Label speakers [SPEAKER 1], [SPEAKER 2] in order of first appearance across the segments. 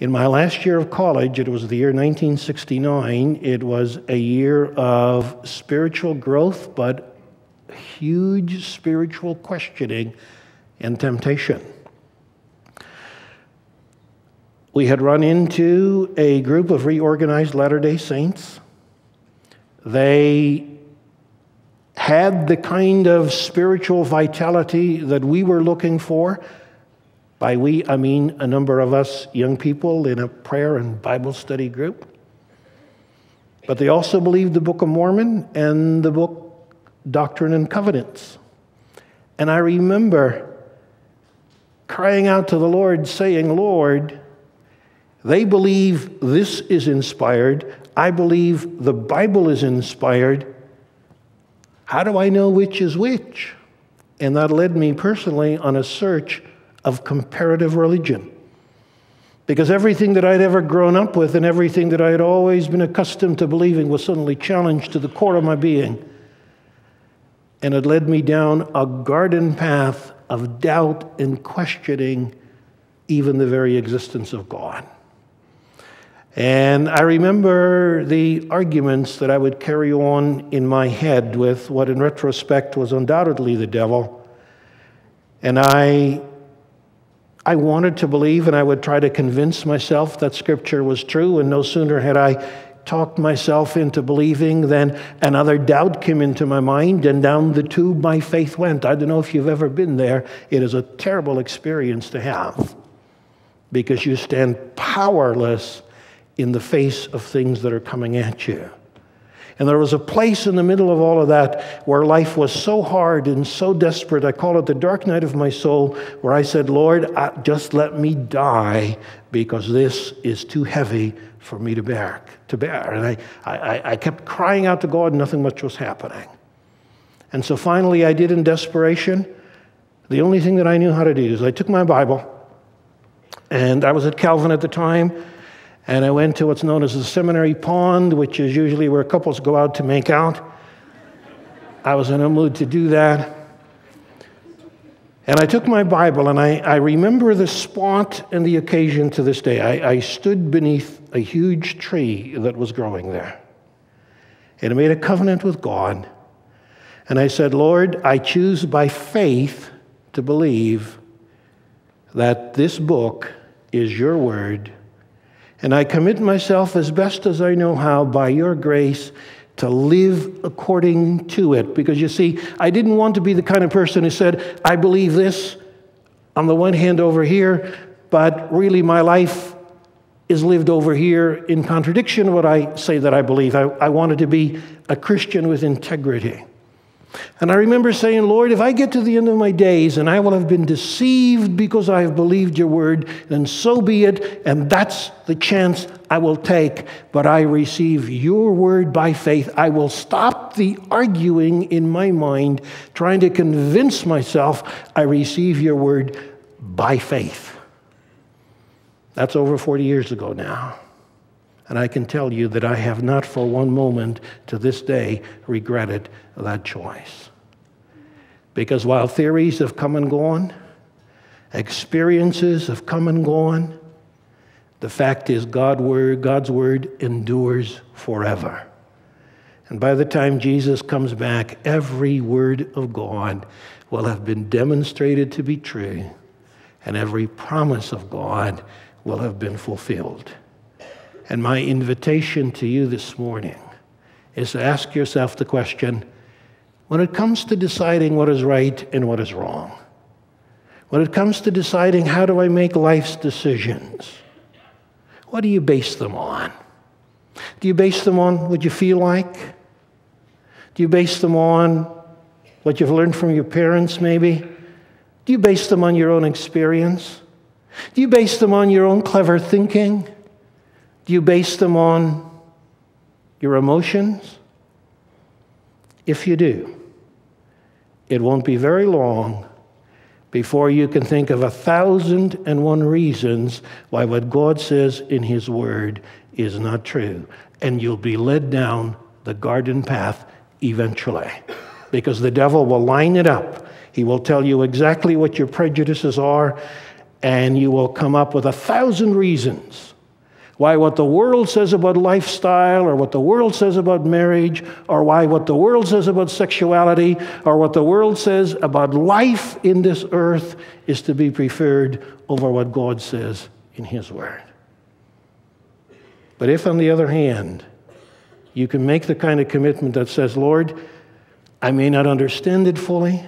[SPEAKER 1] In my last year of college, it was the year 1969, it was a year of spiritual growth, but huge spiritual questioning and temptation. We had run into a group of reorganized Latter day Saints. They had the kind of spiritual vitality that we were looking for. By we, I mean a number of us young people in a prayer and Bible study group. But they also believed the Book of Mormon and the book Doctrine and Covenants. And I remember crying out to the Lord, saying, Lord, they believe this is inspired. I believe the Bible is inspired. How do I know which is which? And that led me personally on a search of comparative religion. Because everything that I'd ever grown up with and everything that I had always been accustomed to believing was suddenly challenged to the core of my being. And it led me down a garden path of doubt and questioning even the very existence of God. And I remember the arguments that I would carry on in my head with what, in retrospect, was undoubtedly the devil. And I, I wanted to believe, and I would try to convince myself that Scripture was true. And no sooner had I talked myself into believing than another doubt came into my mind, and down the tube my faith went. I don't know if you've ever been there. It is a terrible experience to have because you stand powerless in the face of things that are coming at you. And there was a place in the middle of all of that where life was so hard and so desperate. I call it the dark night of my soul, where I said, Lord, just let me die because this is too heavy for me to bear. To bear. And I, I, I kept crying out to God, nothing much was happening. And so finally, I did in desperation. The only thing that I knew how to do is I took my Bible, and I was at Calvin at the time, and I went to what's known as the seminary pond, which is usually where couples go out to make out. I was in a mood to do that. And I took my Bible, and I, I remember the spot and the occasion to this day. I, I stood beneath a huge tree that was growing there. And I made a covenant with God. And I said, Lord, I choose by faith to believe that this book is your word and I commit myself as best as I know how by your grace to live according to it. Because you see, I didn't want to be the kind of person who said, I believe this on the one hand over here, but really my life is lived over here in contradiction of what I say that I believe. I, I wanted to be a Christian with integrity. And I remember saying, Lord, if I get to the end of my days and I will have been deceived because I have believed your word, then so be it. And that's the chance I will take. But I receive your word by faith. I will stop the arguing in my mind, trying to convince myself I receive your word by faith. That's over 40 years ago now. And I can tell you that I have not for one moment to this day regretted that choice. Because while theories have come and gone, experiences have come and gone, the fact is God word, God's word endures forever. And by the time Jesus comes back, every word of God will have been demonstrated to be true, and every promise of God will have been fulfilled. And my invitation to you this morning is to ask yourself the question when it comes to deciding what is right and what is wrong, when it comes to deciding how do I make life's decisions, what do you base them on? Do you base them on what you feel like? Do you base them on what you've learned from your parents, maybe? Do you base them on your own experience? Do you base them on your own clever thinking? You base them on your emotions? If you do, it won't be very long before you can think of a thousand and one reasons why what God says in His Word is not true. And you'll be led down the garden path eventually. Because the devil will line it up. He will tell you exactly what your prejudices are and you will come up with a thousand reasons why what the world says about lifestyle, or what the world says about marriage, or why what the world says about sexuality, or what the world says about life in this earth is to be preferred over what God says in His Word. But if, on the other hand, you can make the kind of commitment that says, Lord, I may not understand it fully,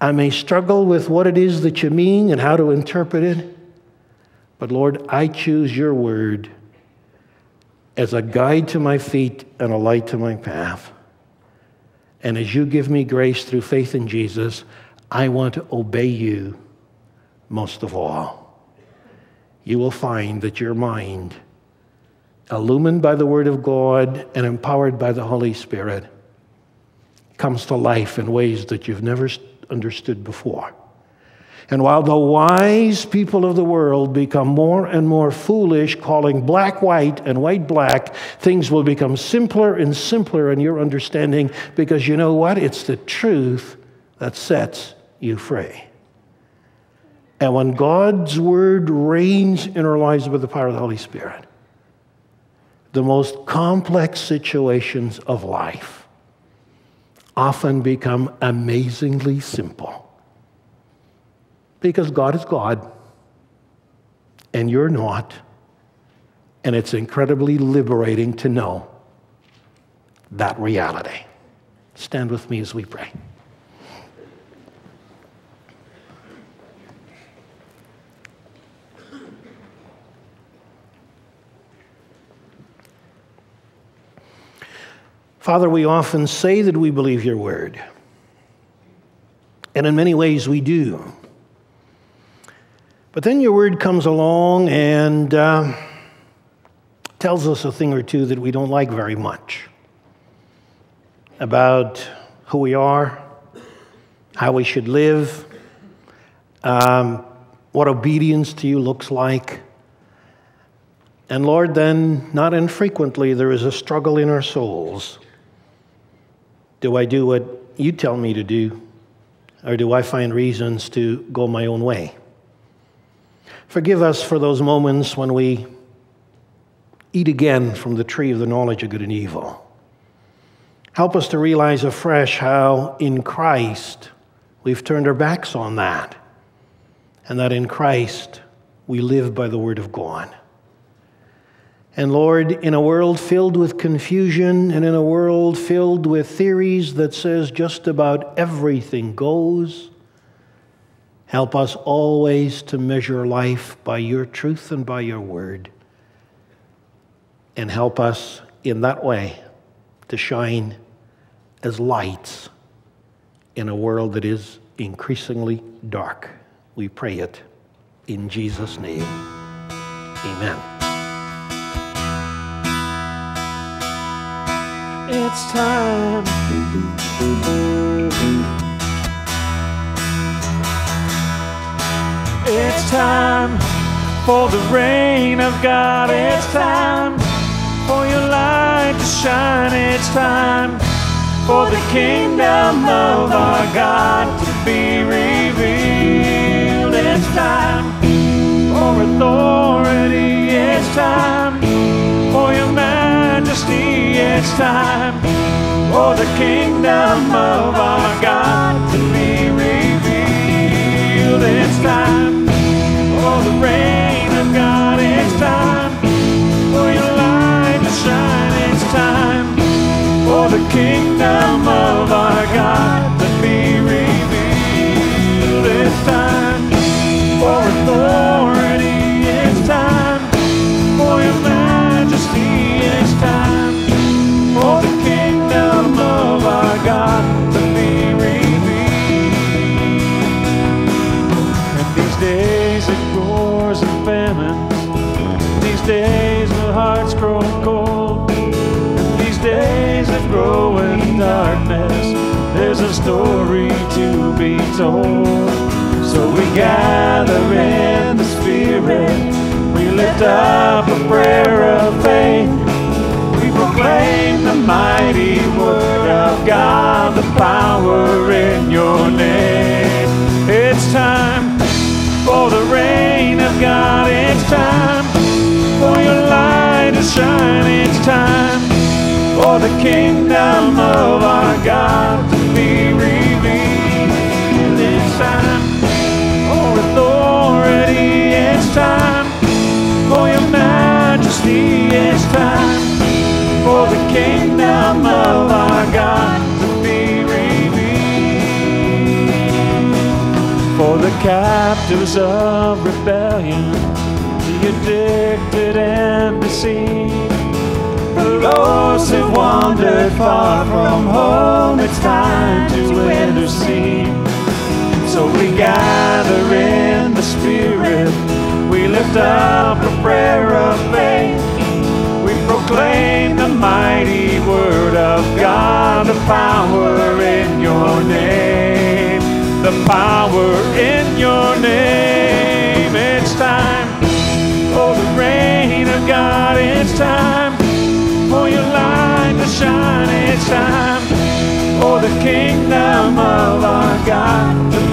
[SPEAKER 1] I may struggle with what it is that you mean and how to interpret it. But Lord, I choose your word as a guide to my feet and a light to my path. And as you give me grace through faith in Jesus, I want to obey you most of all. You will find that your mind, illumined by the Word of God and empowered by the Holy Spirit, comes to life in ways that you've never understood before. And while the wise people of the world become more and more foolish, calling black white and white black, things will become simpler and simpler in your understanding because you know what? It's the truth that sets you free. And when God's word reigns in our lives with the power of the Holy Spirit, the most complex situations of life often become amazingly simple because God is God and you're not. And it's incredibly liberating to know that reality. Stand with me as we pray. Father, we often say that we believe your word. And in many ways we do. But then your word comes along and uh, tells us a thing or two that we don't like very much about who we are, how we should live, um, what obedience to you looks like. And Lord, then, not infrequently, there is a struggle in our souls. Do I do what you tell me to do, or do I find reasons to go my own way? Forgive us for those moments when we eat again from the tree of the knowledge of good and evil. Help us to realize afresh how in Christ we've turned our backs on that, and that in Christ we live by the Word of God. And Lord, in a world filled with confusion and in a world filled with theories that says just about everything goes, Help us always to measure life by your truth and by your word. And help us in that way to shine as lights in a world that is increasingly dark. We pray it in Jesus' name. Amen.
[SPEAKER 2] It's time. Time for the reign of God. It's time for your light to shine. It's time for the kingdom of our God to be revealed. It's time for authority. It's time for your majesty. It's time for the kingdom of our God to be revealed. It's time the kingdom of growing darkness, there's a story to be told. So we gather in the Spirit, we lift up a prayer of faith. We proclaim the mighty word of God, the power in your name. It's time for the reign of God, it's time for your light to shine, it's time for the kingdom of our God to be revealed. It's time for authority. It's time for your majesty. It's time for the kingdom of our God to be revealed. For the captives of rebellion, the addicted and deceived, for those who've wandered far from home, it's time to intercede. So we gather in the Spirit, we lift up a prayer of faith. We proclaim the mighty word of God, the power in your name, the power in your time. For the kingdom of our God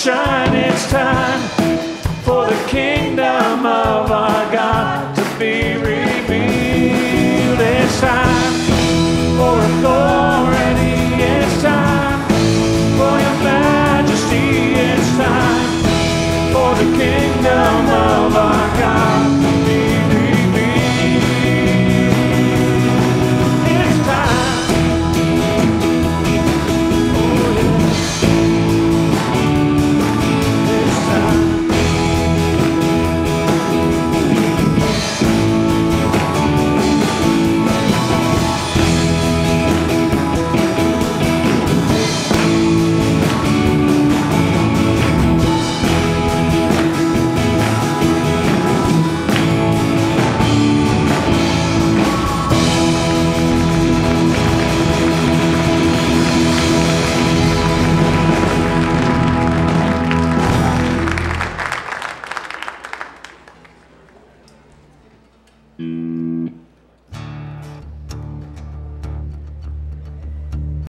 [SPEAKER 2] shine. It's time for the kingdom of our God to be revealed. It's time for authority. It's time for your majesty. It's time for the kingdom of our God.